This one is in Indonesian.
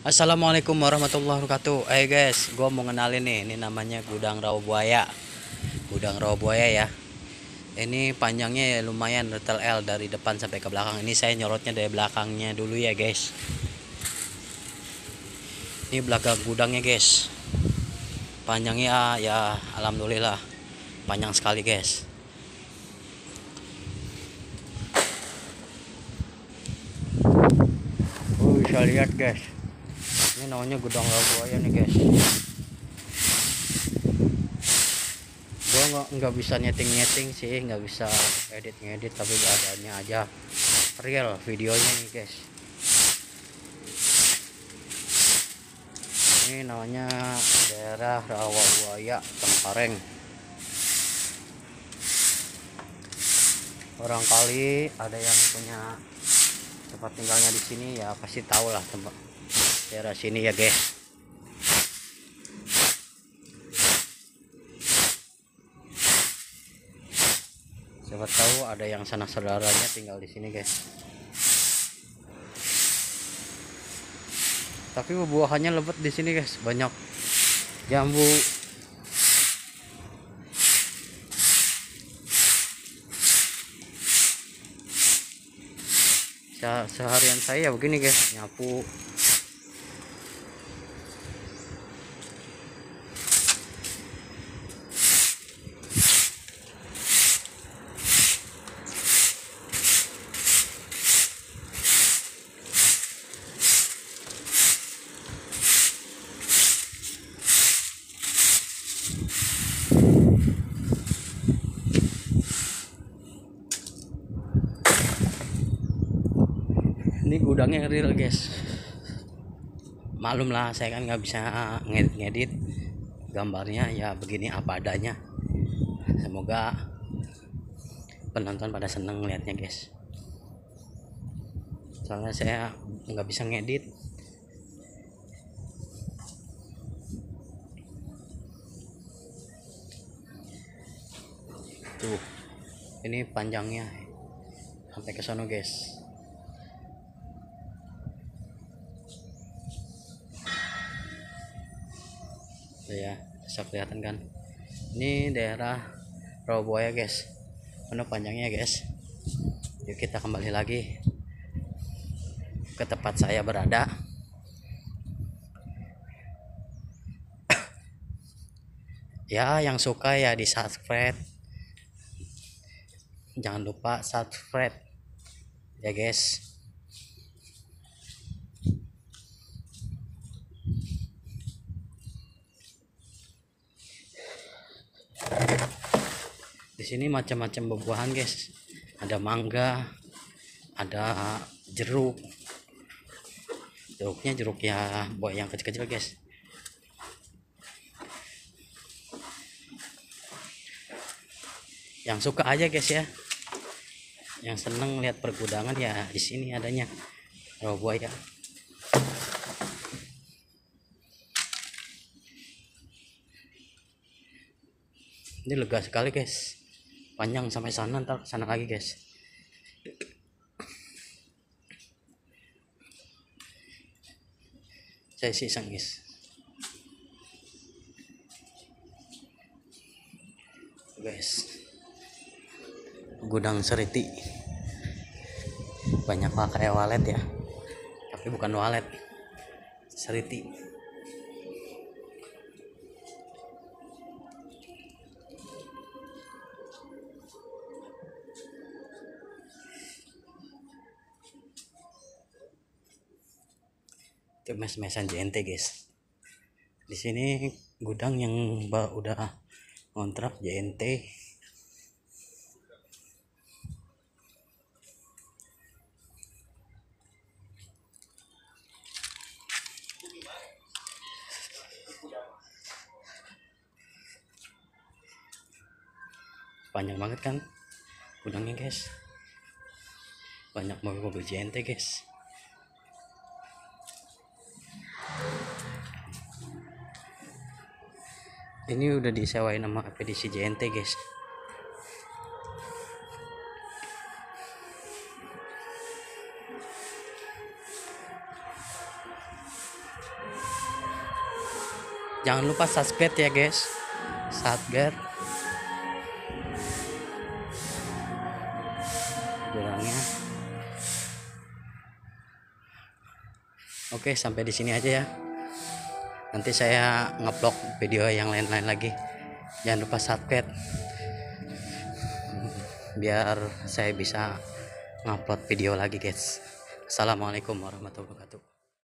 Assalamualaikum warahmatullahi wabarakatuh. Eh guys, gua mau kenalin nih, ini namanya gudang rawa buaya. Gudang rawa buaya ya. Ini panjangnya ya lumayan retel L dari depan sampai ke belakang. Ini saya nyorotnya dari belakangnya dulu ya guys. Ini belakang gudangnya guys. Panjangnya ya alhamdulillah panjang sekali guys. Oh, bisa lihat guys ini namanya gudang buaya nih guys. Gua nggak nggak bisa nyeting nyeting sih nggak bisa edit ngedit tapi adanya aja. Real videonya nih guys. Ini namanya daerah rawa buaya Cengkareng. Barangkali ada yang punya tempat tinggalnya di sini ya pasti tahu lah tempat daerah sini ya guys. Siapa tahu ada yang sanak saudaranya tinggal di sini guys. Tapi buahannya lebat di sini guys. Banyak jambu. Seharian saya begini guys. Nyapu ini gudangnya real guys. Malum lah saya kan nggak bisa ngedit-ngedit gambarnya ya begini apa adanya. Semoga penonton pada seneng lihatnya guys. Soalnya saya nggak bisa ngedit. Tuh ini panjangnya. Sampai ke sana guys Tuh ya bisa kelihatan kan. Ini daerah Rawabuaya guys. Penuh panjangnya guys. Yuk kita kembali lagi ke tempat saya berada. Ya yang suka ya di subscribe. Jangan lupa subscribe. Ya guys di sini macam-macam buah-buahan guys. Ada mangga ada jeruk. Jeruknya jeruk ya buah yang kecil-kecil guys. Yang suka aja guys ya. Yang seneng lihat pergudangan ya di sini adanya. Rawa buaya ini lega sekali guys panjang sampai sana ntar sana lagi guys. Saya sih guys. Guys gudang seriti. Banyak kayak walet ya tapi bukan walet seriti itu mes-mesan JNT guys. Di sini gudang yang udah kontrak JNT panjang banget kan gudangnya guys. Banyak mobil-mobil JNT guys ini udah disewain sama PDC JNT guys. Jangan lupa subscribe ya guys. Subscribe. Bilangnya oke sampai di sini aja ya. Nanti saya ngeblok video yang lain-lain lagi. Jangan lupa subscribe. Biar saya bisa ngupload video lagi guys. Assalamualaikum warahmatullahi wabarakatuh